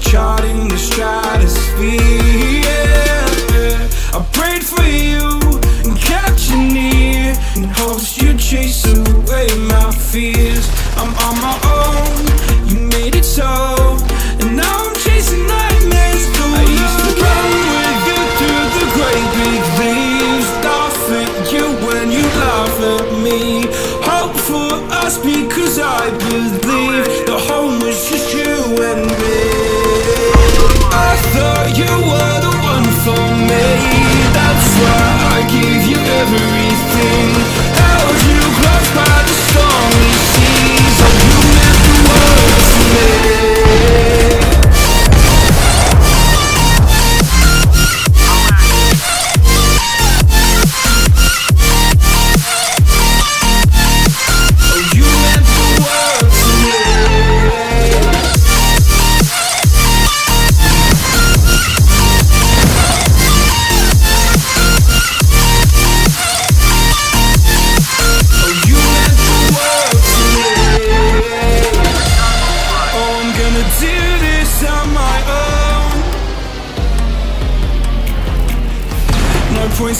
charting the stratosphere. Yeah. I prayed for you and kept you near in hopes you'd chase away my fears. I'm on my own, you made it so. And Why I gave you everything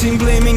In blaming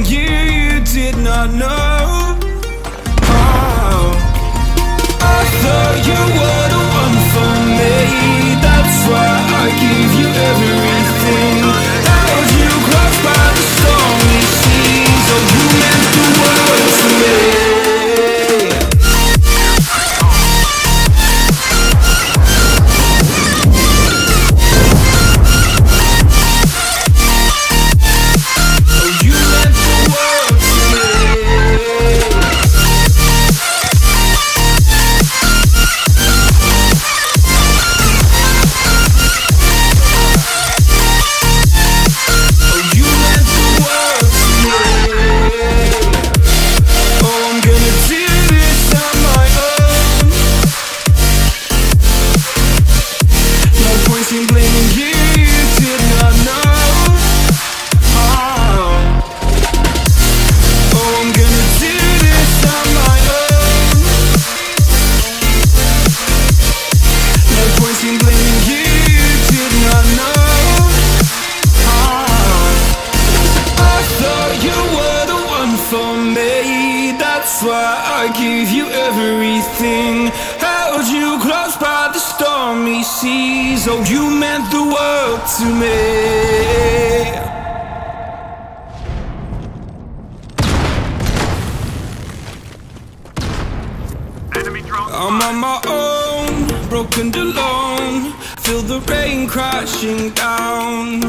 everything. Held you close by the stormy seas. Oh, you meant the world to me. I'm on my own, broken alone. Feel the rain crashing down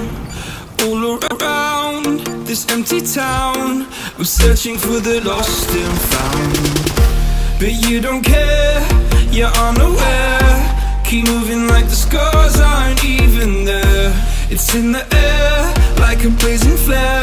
all around this empty town. I'm searching for the lost and found, but you don't care, you're unaware. Keep moving like the scars aren't even there. It's in the air, like a blazing flare.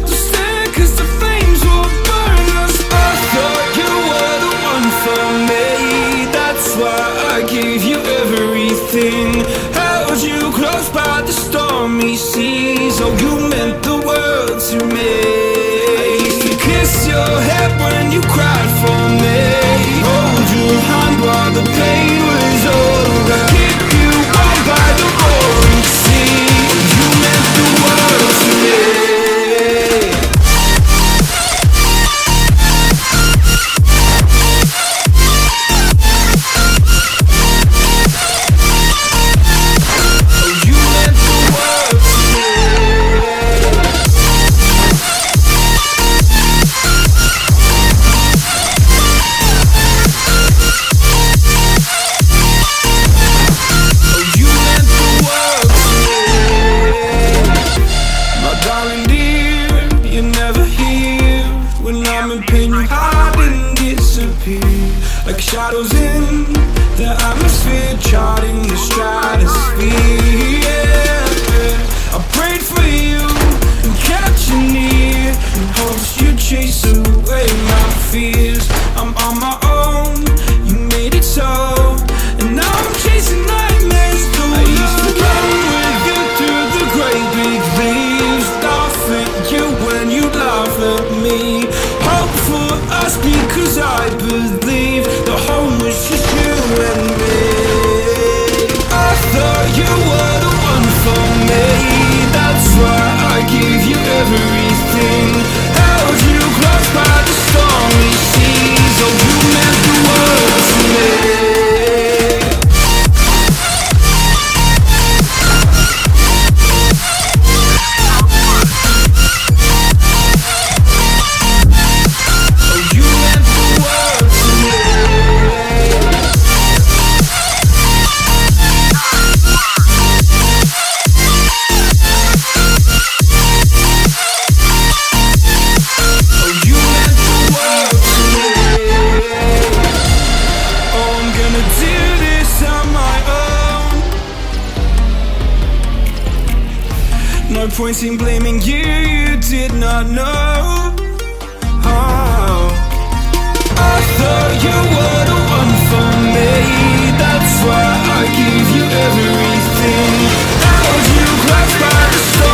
Don't stare cause the flames will burn us I thought you were the one for me. That's why I gave you everything. Held you close by the stormy seas. Oh, you meant the world to me. I used to kiss your head when you cried. no point blaming you, you did not know. Oh. I thought you were the one for me. That's why I gave you everything. Held you close by the storm?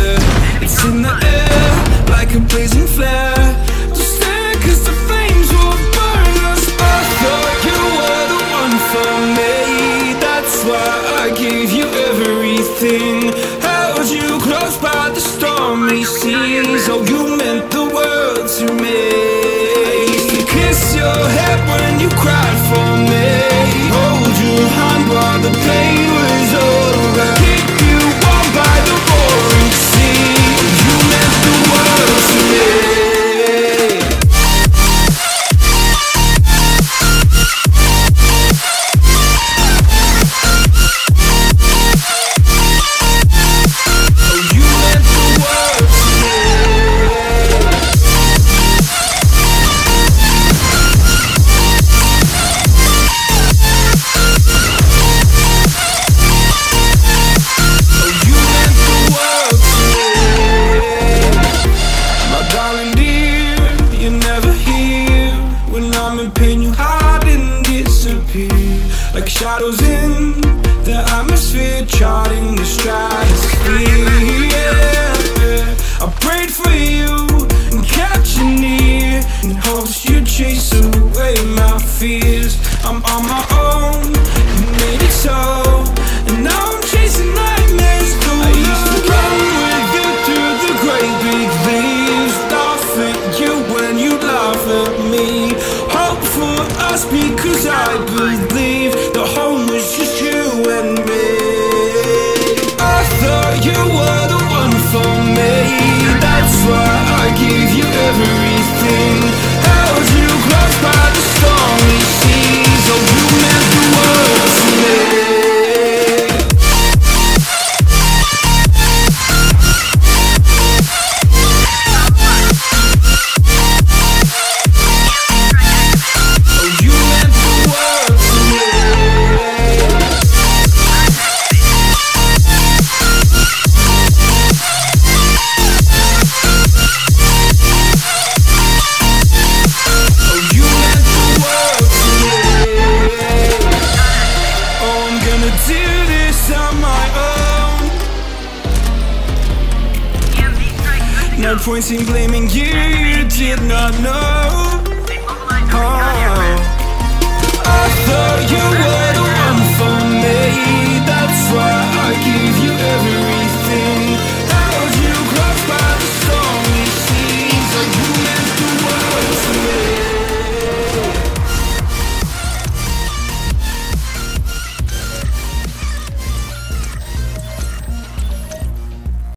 in the air like a blazing flare. The flames will burn us I thought you were the one for me That's why I gave you everything. Held you close by the stormy Oh, you meant the world to me. Your head when you cried for me. Deus. os you